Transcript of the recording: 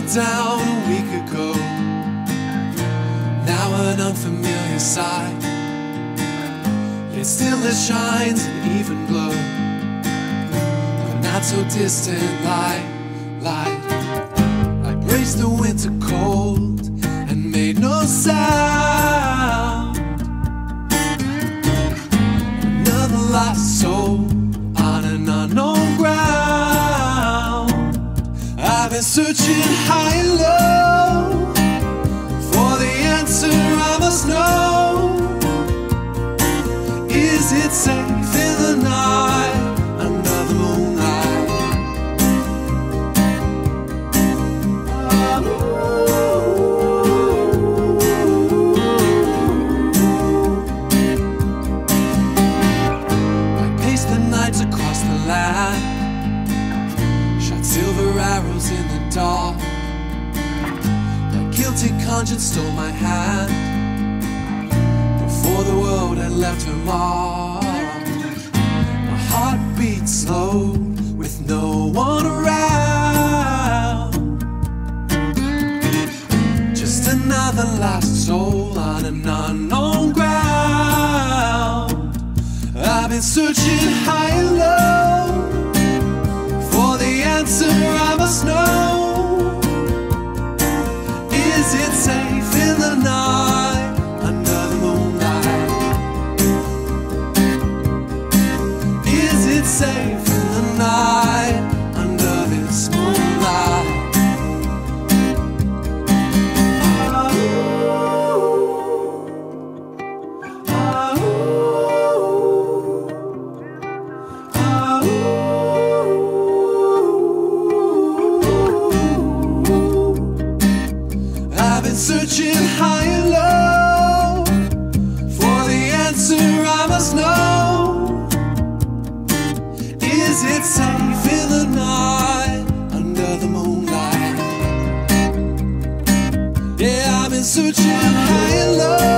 week ago. Now an unfamiliar sight. Yet still it shines an even glow. A not so distant light, light. I braced the winter cold and made no sound. Been searching high and low for the answer I must know. Is it safe dark. My guilty conscience stole my hand before the world had left her mark. My heart beat slow with no one around. Just another lost soul on an unknown ground. I've been searching high and low safe in the night under this moonlight? I've been searching high Is it safe in the night under the moonlight? Yeah, I've been searching high and low.